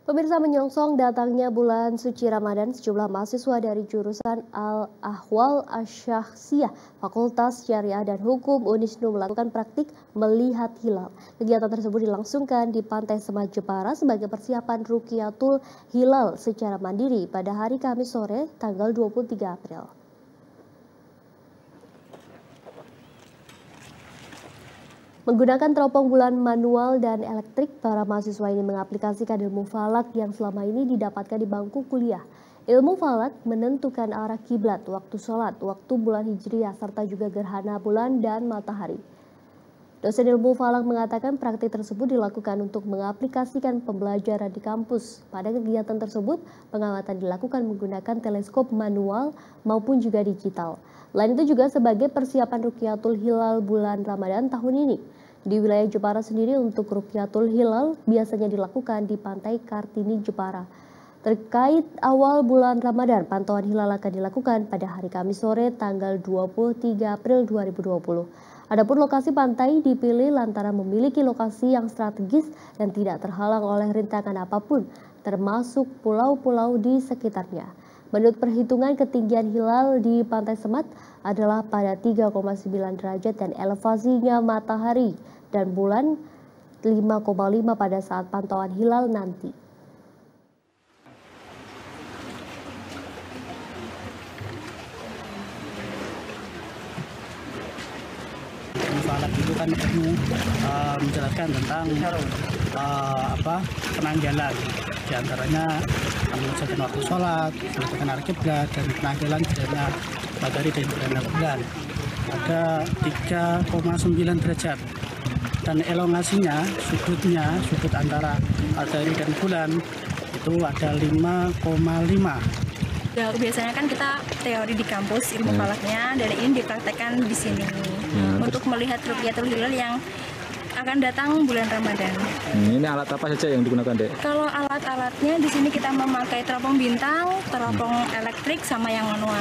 Pemirsa menyongsong datangnya bulan suci Ramadan, sejumlah mahasiswa dari jurusan Al-Ahwal Asyakhsiyah, Fakultas Syariah dan Hukum Unisnu melakukan praktik melihat hilal. Kegiatan tersebut dilangsungkan di Pantai Semat Jepara sebagai persiapan Rukiatul Hilal secara mandiri pada hari Kamis sore tanggal 23 April. Menggunakan teropong bulan manual dan elektrik, para mahasiswa ini mengaplikasikan ilmu falak yang selama ini didapatkan di bangku kuliah. Ilmu falak menentukan arah kiblat, waktu sholat, waktu bulan hijriah, serta juga gerhana bulan dan matahari. Dosen ilmu falak mengatakan praktik tersebut dilakukan untuk mengaplikasikan pembelajaran di kampus. Pada kegiatan tersebut, pengamatan dilakukan menggunakan teleskop manual maupun juga digital. Lain itu juga sebagai persiapan Rukyatul Hilal bulan Ramadan tahun ini. Di wilayah Jepara sendiri untuk Rukyatul Hilal biasanya dilakukan di pantai Kartini Jepara. Terkait awal bulan Ramadan, pantauan hilal akan dilakukan pada hari Kamis sore tanggal 23 April 2020. Adapun lokasi pantai dipilih lantaran memiliki lokasi yang strategis dan tidak terhalang oleh rintangan apa pun, termasuk pulau-pulau di sekitarnya. Menurut perhitungan ketinggian hilal di Pantai Semat adalah pada 3,9 derajat dan elevasinya matahari dan bulan 5,5 pada saat pantauan hilal nanti. falak itu kan ilmu uh, menjelaskan tentang uh, apa penanggalan di antaranya mengucapkan waktu sholat, menentukan arah kiblat dan penanggalan gerhana matahari dan gerhana bulan ada 3,9 derajat dan elongasinya sudutnya sudut antara matahari dan bulan itu ada 5,5 Ya, biasanya kan kita teori di kampus ilmu hmm. falaknya dan ini dipraktekkan di sini hmm. untuk melihat rupiatul hilal yang akan datang bulan Ramadan. Hmm, ini alat apa saja yang digunakan, Dek? Kalau alat-alatnya di sini kita memakai teropong bintang, teropong hmm. elektrik sama yang manual.